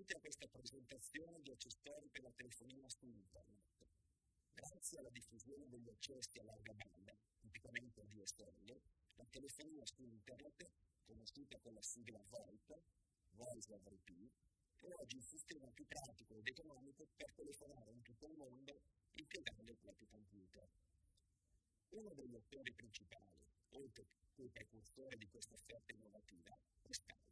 benvenuti a questa presentazione di accessori per la telefonia su internet. Grazie alla diffusione degli accessi a larga banda, tipicamente a DSL, la telefonia su internet, conosciuta con la sigla VoIP, Voice over IP, è oggi il sistema più pratico ed economico per telefonare in tutto il mondo impiegando il proprio computer. Uno degli attori principali, oltre che precursore di questa offerta innovativa, è Skype.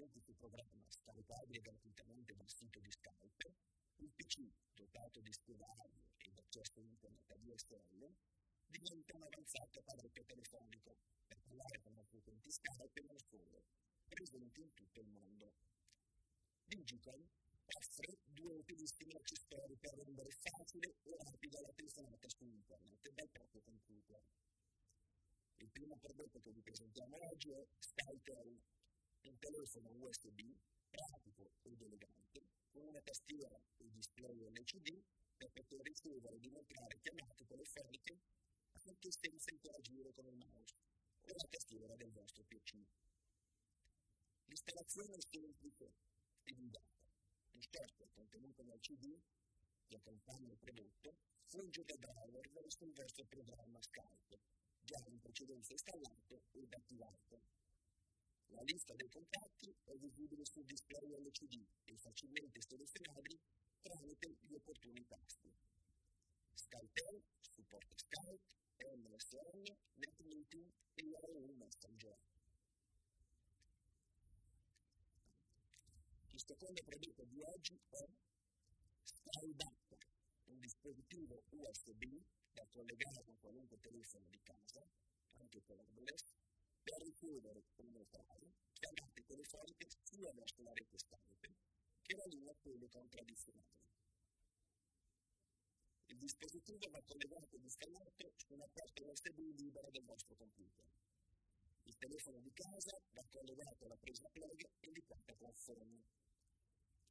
Semplice programma scaricabile gratuitamente dal sito di Skype, il PC, dotato di schiedario ed accesso internet a DSL, diventa un avanzato apparecchio telefonico per parlare con altri utenti Skype e non solo, presenti in tutto il mondo. Digital offre due utilissimi accessori per rendere facile e rapida la telefonata su internet dal proprio computer. Il primo prodotto che vi presentiamo oggi è SkyTel, un telefono USB pratico ed elegante, con una tastiera e display LCD per poter ricevere ed inoltrare chiamate telefoniche anche senza interagire con il mouse o la tastiera del vostro PC. L'installazione è semplice e guidata il software contenuto nel CD che accompagna il prodotto funge da driver verso il vostro programma Skype, già in precedenza installato ed attivato. La lista dei contatti è visibile sul display LCD e facilmente selezionabile tramite gli opportuni tasti. Skype supporta Skype, MSN, NetMeeting e Yahoo Messenger. Il secondo prodotto di oggi è SkyData, un dispositivo USB da collegare con qualunque telefono di casa, anche cordless, per ricevere o inoltrare telefoniche sia verso la rete Skype che la linea Telecom tradizionale. Il dispositivo va collegato ed installato su una porta USB libera del vostro computer. Il telefono di casa va collegato alla presa plug indicata con phone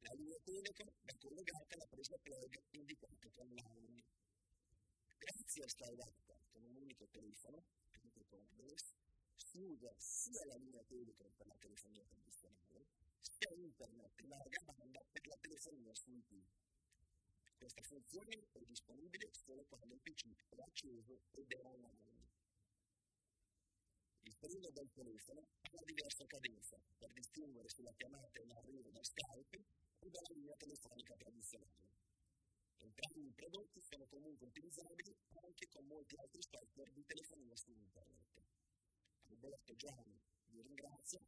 la linea Telecom è collegata alla presa plug indicata con l'AURI. Grazie a SkyData, con un unico telefono, capito cordless, si usa sia la linea Telecom IP. Questa funzione è disponibile solo quando il PC è acceso ed è online. Il primo del telefono ha una diversa cadenza per distinguere se la chiamata è in arrivo da Skype o dalla linea telefonica tradizionale. Entrambi i prodotti sono comunque utilizzabili anche con molti altri software di telefonia su internet. Alberto Gianni vi ringrazio